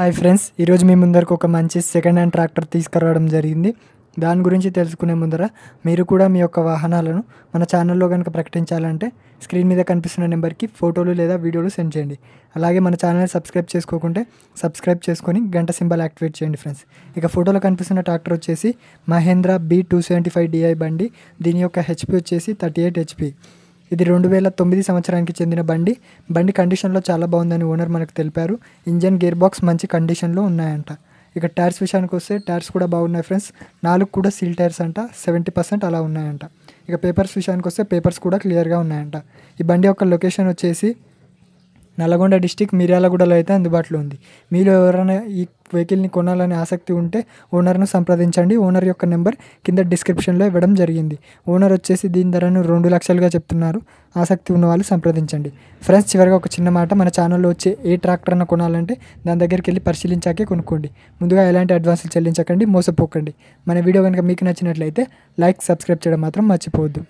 Hi friends ఈరోజు మీ ముందరకు ఒక మంచి సెకండ్ హ్యాండ్ ట్రాక్టర్ తీసుకురావడం జరిగింది. దాని గురించి తెలుసుకునే ముందర మీరు కూడా మీ యొక్క వాహనాలను మన ఛానల్లో కనుక ప్రకటించాలంటే స్క్రీన్ మీద కనిపిస్తున్న నెంబర్కి ఫోటోలు లేదా వీడియోలు సెండ్ చేయండి. అలాగే మన ఛానల్ సబ్స్క్రైబ్ చేసుకోకుంటే సబ్స్క్రైబ్ చేసుకొని గంట సింబల్ యాక్టివేట్ చేయండి ఫ్రెండ్స్. ఇక ఫోటోలో కనిపిస్తున్న ట్రాక్టర్ వచ్చేసి Mahindra B two seventy five DI బండి. దీని యొక్క హెచ్పి వచ్చేసి థర్టీ ఎయిట్ హెచ్పి ఇది రెండు వేల తొమ్మిది సంవత్సరానికి చెందిన బండి. బండి కండిషన్లో చాలా బాగుందని ఓనర్ మనకు తెలిపారు. ఇంజన్ గేర్ బాక్స్ మంచి కండిషన్లో ఉన్నాయంట. ఇక టైర్స్ విషయానికి వస్తే టైర్స్ కూడా బాగున్నాయి ఫ్రెండ్స్. నాలుగు కూడా సీల్ టైర్స్ అంట. సెవెంటీ పర్సెంట్ అలా ఉన్నాయంట. ఇక పేపర్స్ విషయానికి వస్తే పేపర్స్ కూడా క్లియర్గా ఉన్నాయంట. ఈ బండి యొక్క లొకేషన్ వచ్చేసి నల్గొండ డిస్టిక్ మిర్యాలగూడలో అయితే అందుబాటులో ఉంది. మీలో ఎవరైనా ఈ వెహికల్ని కొనాలనే ఆసక్తి ఉంటే ఓనర్ను సంప్రదించండి. ఓనర్ యొక్క నెంబర్ కింద డిస్క్రిప్షన్లో ఇవ్వడం జరిగింది. ఓనర్ వచ్చేసి దీని ధరను రెండు లక్షలుగా చెప్తున్నారు. ఆసక్తి ఉన్న వాళ్ళు సంప్రదించండి. ఫ్రెండ్స్ చివరిగా ఒక చిన్న మాట. మన ఛానల్లో వచ్చే ఏ ట్రాక్టర్ అన్న కొనాలంటే దాని దగ్గరికి వెళ్ళి పరిశీలించాకే కొనుక్కోండి. ముందుగా ఎలాంటి అడ్వాన్సులు చెల్లించకండి మోసపోకండి. మన వీడియో కనుక మీకు నచ్చినట్లయితే లైక్ సబ్స్క్రైబ్ చేయడం మాత్రం మర్చిపోవద్దు.